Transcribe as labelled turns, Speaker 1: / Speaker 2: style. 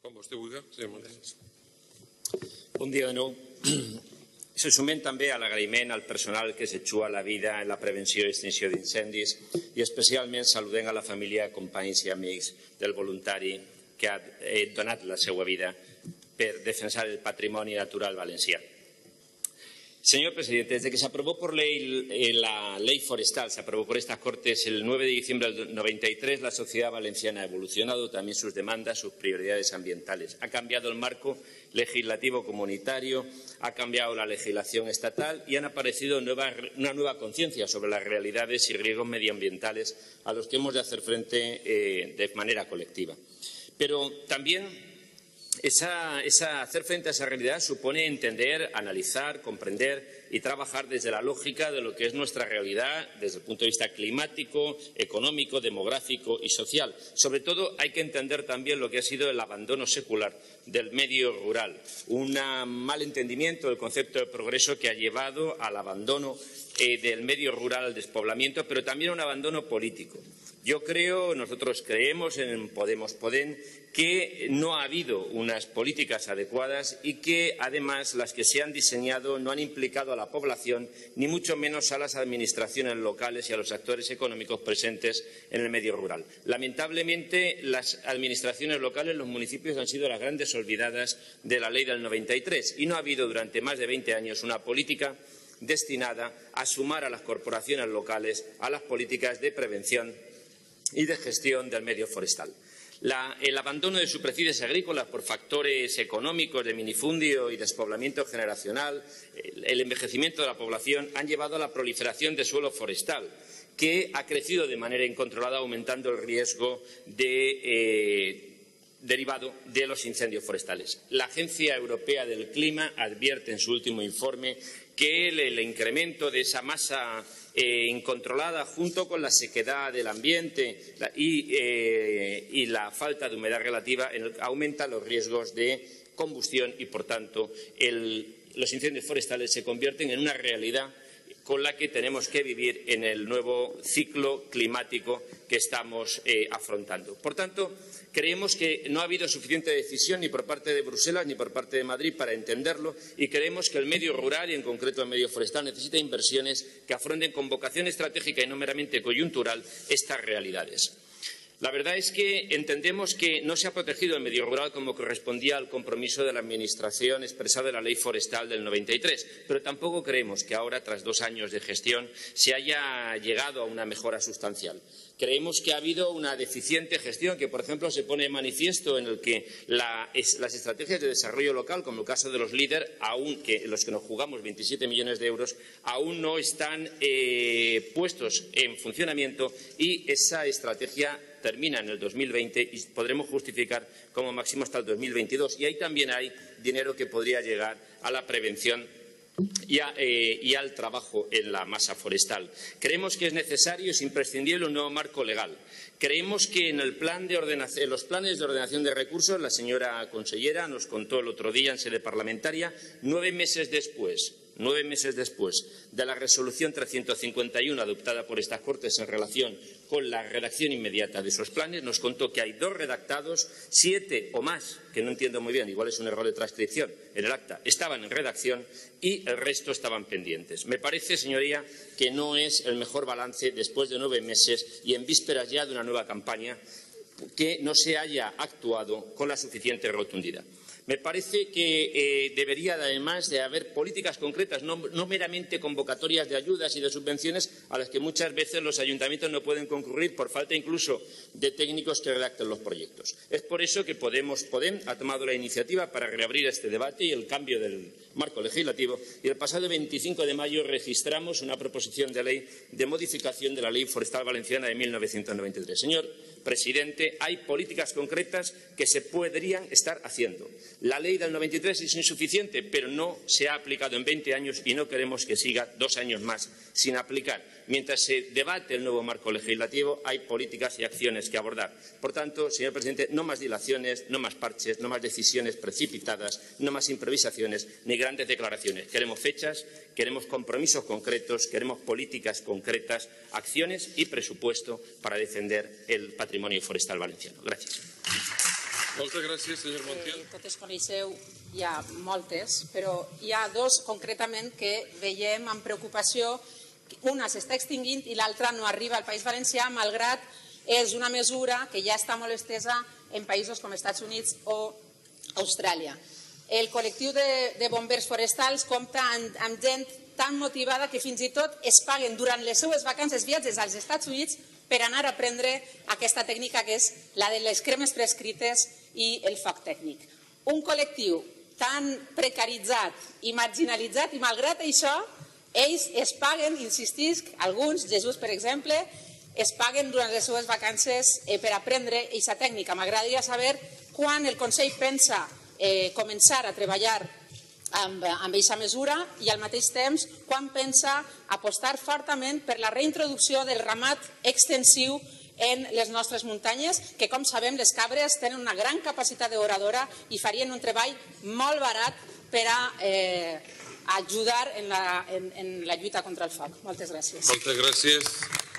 Speaker 1: Com vostè vulgui, senyor Montes.
Speaker 2: Bon dia de nou. Se sumem també a l'agraïment al personal que s'exua la vida en la prevenció i extinció d'incendis i especialment saludem a la família, companys i amics del voluntari que ha eh, donat la seva vida per defensar el patrimoni natural valencià. Señor presidente, desde que se aprobó por ley eh, la ley forestal, se aprobó por estas Cortes el 9 de diciembre del 93, la sociedad valenciana ha evolucionado también sus demandas, sus prioridades ambientales. Ha cambiado el marco legislativo comunitario, ha cambiado la legislación estatal y han aparecido una nueva conciencia sobre las realidades y riesgos medioambientales a los que hemos de hacer frente eh, de manera colectiva. Pero también esa, hacer frente a esa realidad supone entender, analizar, comprender y trabajar desde la lógica de lo que es nuestra realidad desde el punto de vista climático, económico, demográfico y social. Sobre todo hay que entender también lo que ha sido el abandono secular del medio rural, un mal entendimiento del concepto de progreso que ha llevado al abandono eh, del medio rural, al despoblamiento, pero también a un abandono político. Yo creo, nosotros creemos en Podemos Podem, que no ha habido unas políticas adecuadas y que, además, las que se han diseñado no han implicado a la población, ni mucho menos a las administraciones locales y a los actores económicos presentes en el medio rural. Lamentablemente, las administraciones locales, los municipios, han sido las grandes olvidadas de la ley del 93 y no ha habido durante más de 20 años una política destinada a sumar a las corporaciones locales a las políticas de prevención y de gestión del medio forestal. El abandono de superficies agrícolas por factores económicos de minifundio y despoblamiento generacional, el, envejecimiento de la población han llevado a la proliferación de suelo forestal, que ha crecido de manera incontrolada, aumentando el riesgo eh, derivado de los incendios forestales. La Agencia Europea del Clima advierte en su último informe que el incremento de esa masa eh, incontrolada junto con la sequedad del ambiente eh, y, la falta de humedad relativa aumenta los riesgos de combustión y, por tanto, los incendios forestales se convierten en una realidad con la que tenemos que vivir en el nuevo ciclo climático que estamos eh, afrontando. Por tanto, creemos que no ha habido suficiente decisión ni por parte de Bruselas ni por parte de Madrid para entenderlo y creemos que el medio rural y en concreto el medio forestal necesita inversiones que afronten con vocación estratégica y no meramente coyuntural estas realidades. La verdad es que entendemos que no se ha protegido el medio rural como correspondía al compromiso de la Administración expresado en la Ley Forestal del 93, pero tampoco creemos que ahora, tras dos años de gestión, se haya llegado a una mejora sustancial. Creemos que ha habido una deficiente gestión que, por ejemplo, se pone de manifiesto en el que las estrategias de desarrollo local, como el caso de los líderes, aún que los que nos jugamos 27 millones de euros, aún no están eh, puestos en funcionamiento y esa estrategia termina en el 2020 y podremos justificar como máximo hasta el 2022. Y ahí también hay dinero que podría llegar a la prevención eh, y, al trabajo en la masa forestal. Creemos que es necesario, es imprescindible un nuevo marco legal. Creemos que en, en los planes de ordenación de recursos, la señora consellera nos contó el otro día en sede parlamentaria, nueve meses después nueve meses después de la resolución 351 adoptada por estas Cortes en relación con la redacción inmediata de esos planes, nos contó que hay dos redactados, siete o más, que no entiendo muy bien, igual es un error de transcripción en el acta, estaban en redacción y el resto estaban pendientes. Me parece, señoría, que no es el mejor balance después de nueve meses y en vísperas ya de una nueva campaña que no se haya actuado con la suficiente rotundidad. Me parece que eh, debería, además, de haber políticas concretas, no, meramente convocatorias de ayudas y de subvenciones a las que muchas veces los ayuntamientos no pueden concurrir por falta incluso de técnicos que redacten los proyectos. Es por eso que Podemos Podem ha tomado la iniciativa para reabrir este debate y el cambio del marco legislativo y el pasado 25 de mayo registramos una proposición de ley de modificación de la Ley Forestal Valenciana de 1993. Señor presidente, hay políticas concretas que se podrían estar haciendo. La ley del 93 es insuficiente, pero no se ha aplicado en 20 años y no queremos que siga dos años más sin aplicar. Mientras se debate el nuevo marco legislativo, hay políticas y acciones que abordar. Por tanto, señor presidente, no más dilaciones, no más parches, no más decisiones precipitadas, no más improvisaciones ni grandes declaraciones. Queremos fechas, queremos compromisos concretos, queremos políticas concretas, acciones y presupuesto para defender el patrimonio forestal valenciano. Gracias.
Speaker 1: Moltes gràcies, senyor Montiel.
Speaker 3: Eh, totes coneixeu, hi ha moltes, però hi ha dos concretament que veiem amb preocupació. Una s'està extingint i l'altra no arriba al País Valencià, malgrat és una mesura que ja està molt estesa en països com Estats Units o Austràlia. El col·lectiu de, de bombers forestals compta amb, amb gent tan motivada que fins i tot es paguen durant les seues vacances viatges als Estats Units per anar a aprendre aquesta tècnica que és la de les cremes prescrites i el foc tècnic. Un col·lectiu tan precaritzat i marginalitzat i malgrat això ells es paguen, insistisc, alguns, Jesús per exemple, es paguen durant les seues vacances eh, per aprendre aquesta tècnica. M'agradaria saber quan el Consell pensa eh, començar a treballar amb, amb aquesta mesura i al mateix temps quan pensa apostar fortament per la reintroducció del ramat extensiu en les nostres muntanyes, que com sabem les cabres tenen una gran capacitat devoradora i farien un treball molt barat per a eh, ajudar en la, en, en la lluita contra el foc. Moltes gràcies.
Speaker 1: Moltes gràcies.